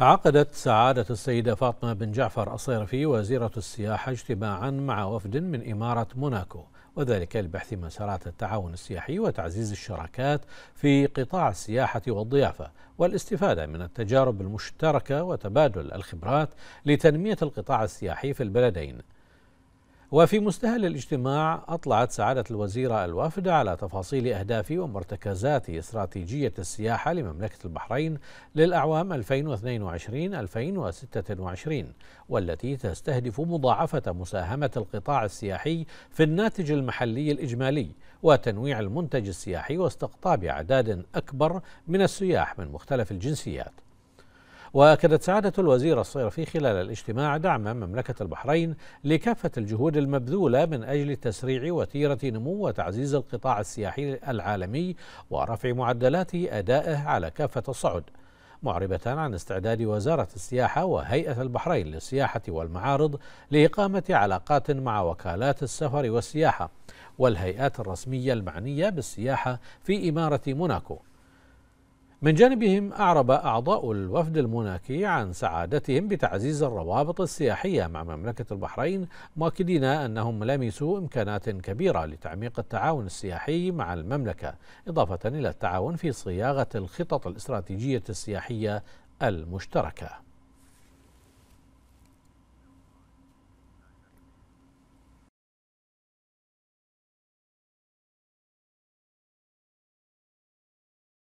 عقدت سعادة السيدة فاطمة بن جعفر الصيرفي وزيرة السياحة اجتماعا مع وفد من إمارة موناكو وذلك لبحث مسارات التعاون السياحي وتعزيز الشراكات في قطاع السياحة والضيافة والاستفادة من التجارب المشتركة وتبادل الخبرات لتنمية القطاع السياحي في البلدين. وفي مستهل الاجتماع أطلعت سعادة الوزيرة الوافدة على تفاصيل أهداف ومرتكزات استراتيجية السياحة لمملكة البحرين للأعوام 2022-2026 والتي تستهدف مضاعفة مساهمة القطاع السياحي في الناتج المحلي الإجمالي وتنويع المنتج السياحي واستقطاب أعداد أكبر من السياح من مختلف الجنسيات. وأكدت سعادة الوزير الصيرفي خلال الاجتماع دعم مملكة البحرين لكافة الجهود المبذولة من أجل تسريع وتيرة نمو وتعزيز القطاع السياحي العالمي ورفع معدلات أدائه على كافة الصعد معربة عن استعداد وزارة السياحة وهيئة البحرين للسياحة والمعارض لإقامة علاقات مع وكالات السفر والسياحة والهيئات الرسمية المعنية بالسياحة في إمارة موناكو. من جانبهم أعرب أعضاء الوفد الموناكي عن سعادتهم بتعزيز الروابط السياحية مع مملكة البحرين مؤكدين أنهم لمسوا إمكانات كبيرة لتعميق التعاون السياحي مع المملكة إضافة إلى التعاون في صياغة الخطط الاستراتيجية السياحية المشتركة.